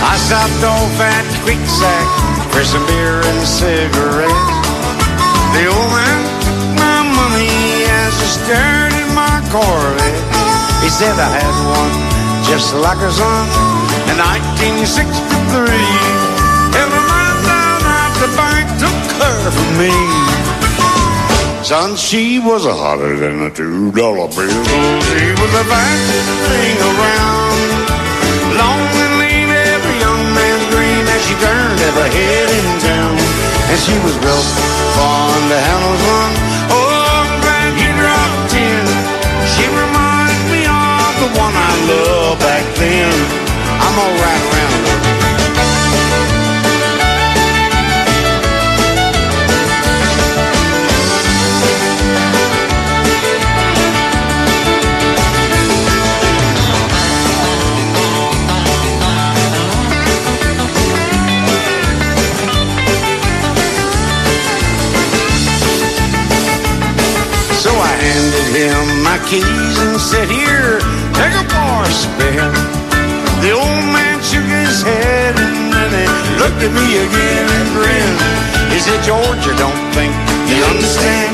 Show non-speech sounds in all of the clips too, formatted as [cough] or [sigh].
I stopped off at Creeksack for some beer and cigarettes. The old man took my money as I stared at my Corvette. He said I had one just like her son in 1963. Every man down at the bank took her from me. Son, she was hotter than a two dollar bill. She was the fastest keys and said, Here, take a bar spin. The old man shook his head and then he looked at me again and grinned. He said, George, I don't think you understand.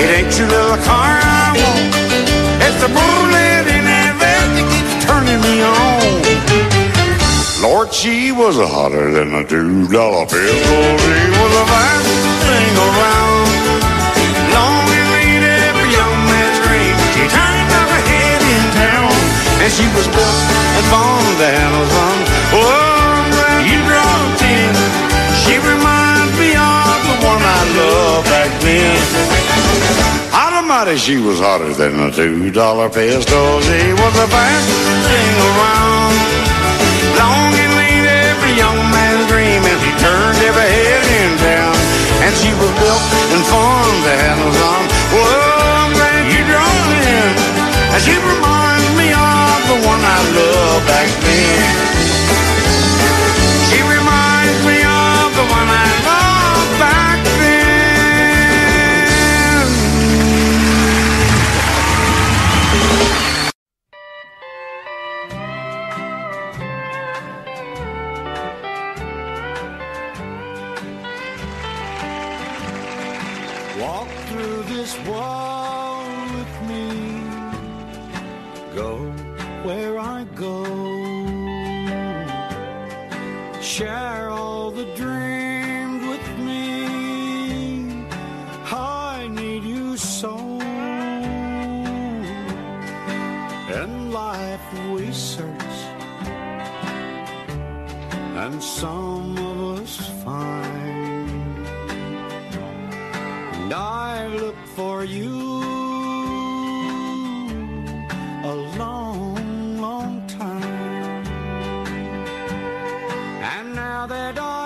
It ain't your little car I want. It's the bullet in that vest that keeps turning me on. Lord, she was hotter than a two dollar bill. She was the fastest thing around. And she was built and formed the handles on. Oh, you dropped in. She reminds me of the one I loved back then. Almighty, she was hotter than a two dollar pistol. She was the fastest thing around. Long and lean, every young man's dream, and she turned every head in town. And she was built and formed the handles on. Well, I'm glad you drove in. And she reminds and some of us find. And I look for you a long, long time. And now that I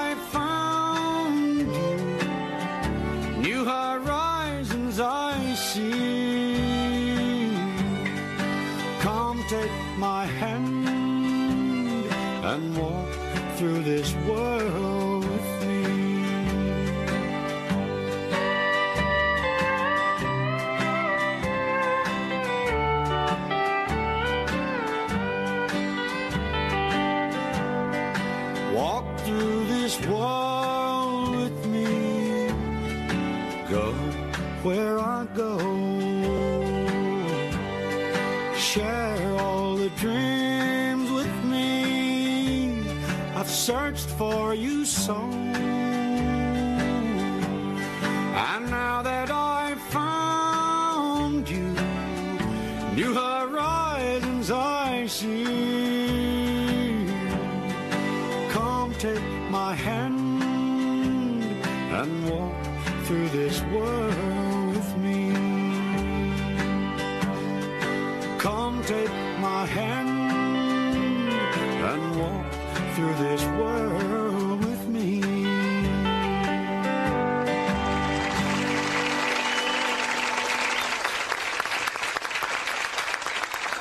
Walk through this wall with me. Go where I go. Share all the dreams with me. I've searched for you so. And now that I've found you, new horizons I see. Through this world with me. Come take my hand and walk through this world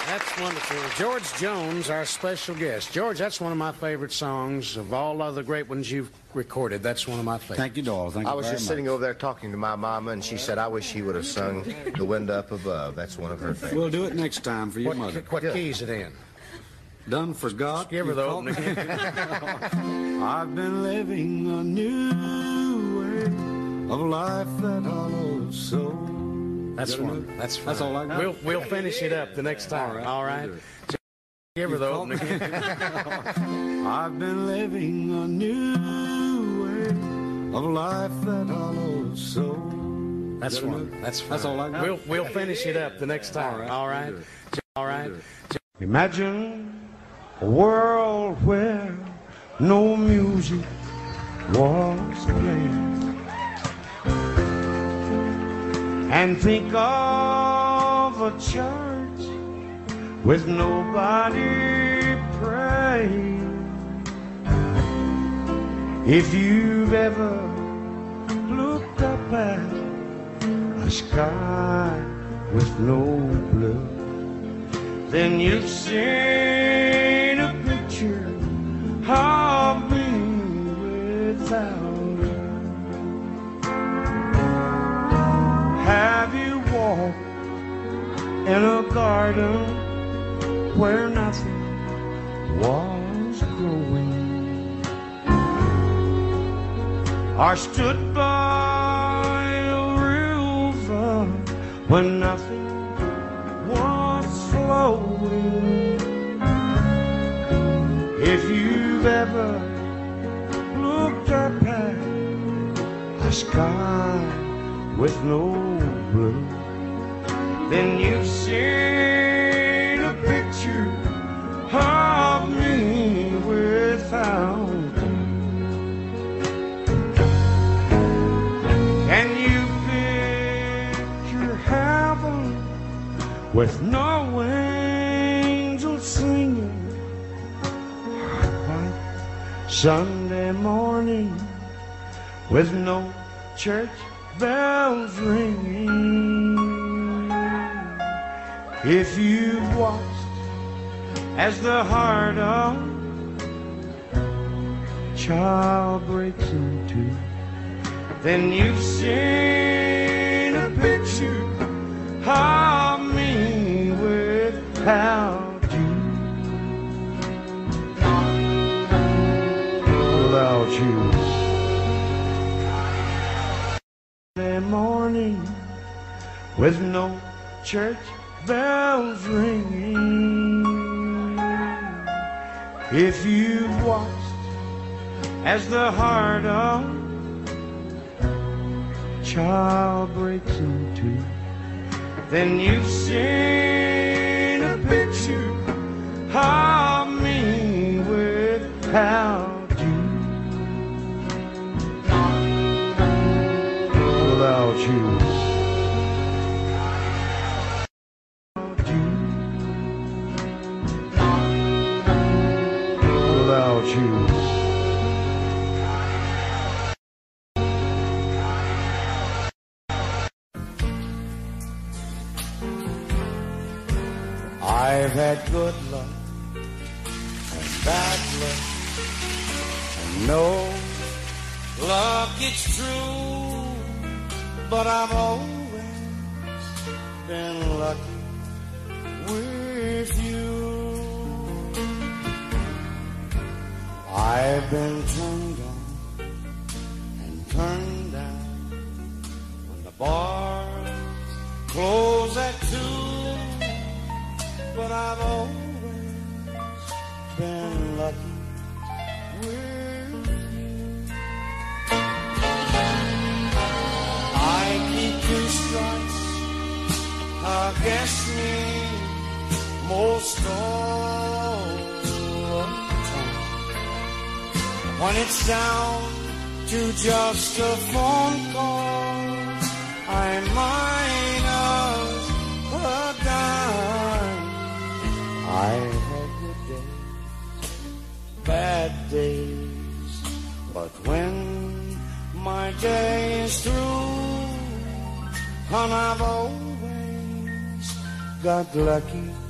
That's wonderful. George Jones, our special guest. George, that's one of my favorite songs of all other great ones you've recorded. That's one of my favorites. Thank you, Doyle. Thank you. I you was very just much. sitting over there talking to my mama, and she said, I wish she would have sung The Window Up Above. That's one of her favorites. We'll do it next time for your What, mother. what key is it in? done forgot. Give her You the opening. [laughs] I've been living a new way of life that hollows so. That's one. enough? That's That's all I got. We'll we'll finish it up the next time. right, All we'll right. do it. Give her the caught opening. [laughs] I've been living a new way of life that hollows so. That's one. That's fine. That's all I got. We'll we'll finish it up the next time. All right. we'll do All right. Imagine a world where no music was playing. And think of a church with nobody praying. If you've ever looked up at a sky with no blue then you've seen a picture in a garden where nothing was growing? I stood by a river when nothing was flowing. If you've ever looked up at a sky with no blue, then you've seen a picture of me without you. Can you picture heaven? with no angels singing. White Sunday morning with no church bells ringing. If you've watched as the heart of a child breaks in two, then you've seen a picture of me without you. Without you. Sunday morning with no church bells ringing. If you've watched as the heart of child breaks in two then you've seen a picture of me without you. I've had good luck and bad luck, and no luck it's true, but I've always been lucky with you. I've been turned on and turned down when the bars close at two but I've always been lucky with you. I keep two strikes against me most all the time. When it's down to just a phone call, I minus got lucky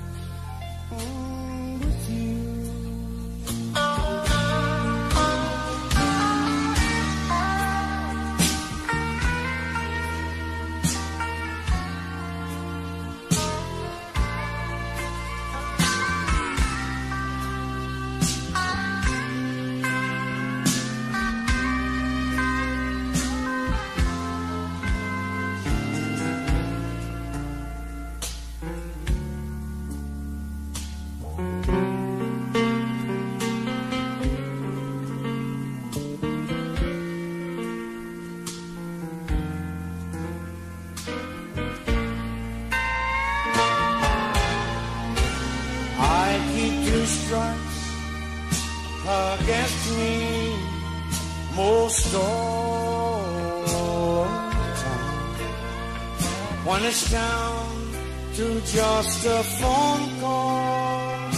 It's down to just a phone call,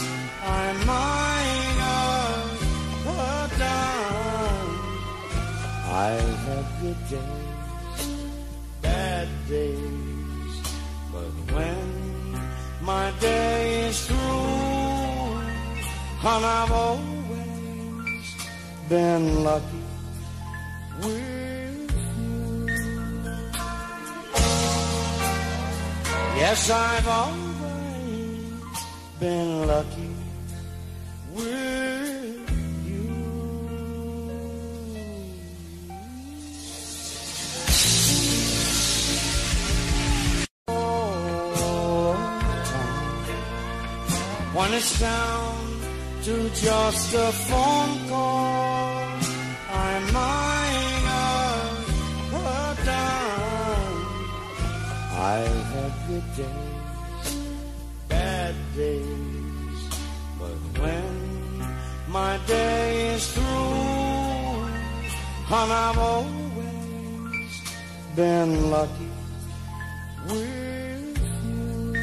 I might have down. I've had good days, bad days, but when my day is through, and I've always been lucky Yes, I've always been lucky with you. The. When it's down to just a phone call, I've good days, bad days, but when my day is through, and I've always been lucky with you.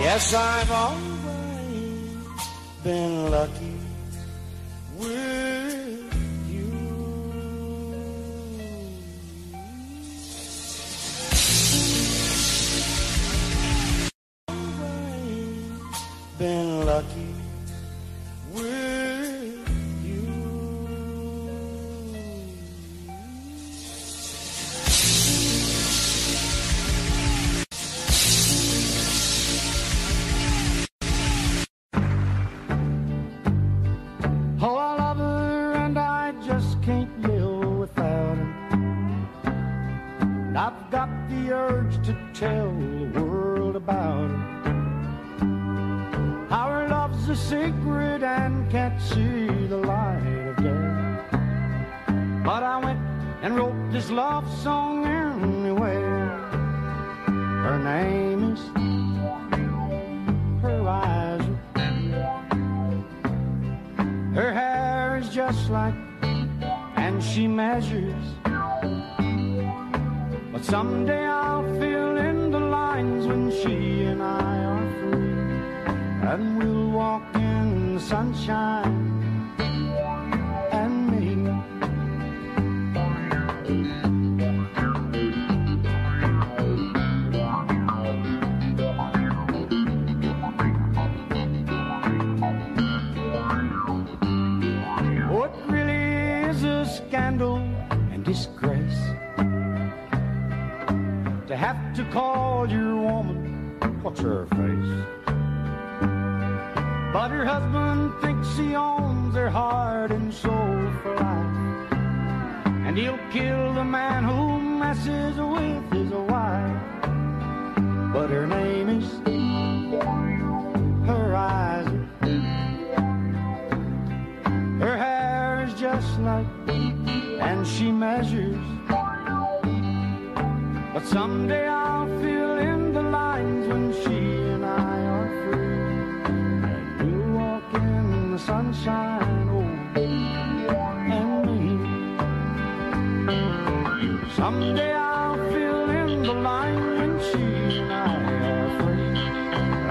Yes, I've always been lucky been lucky with you. Oh, I love her and I just can't live without her. And I've got the urge to tell the world about her. A secret and can't see the light of day. But I went and wrote this love song anyway. Her name is Horizon. Her hair is just like, and she measures. But someday I'll fill in the lines when she and I. And we'll walk in the sunshine and me. What really is a scandal and disgrace to have to call your woman what's her face? But her husband thinks he owns her heart and soul for life, and he'll kill the man who messes with his wife. But her name is Horizon. Her hair is just like, and she measures. But someday I'll fill the sunshine, oh, and me. Someday I'll fill in the line when she and I are free.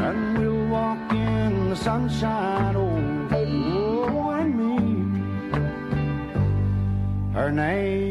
And we'll walk in the sunshine, oh, oh, and me. Her name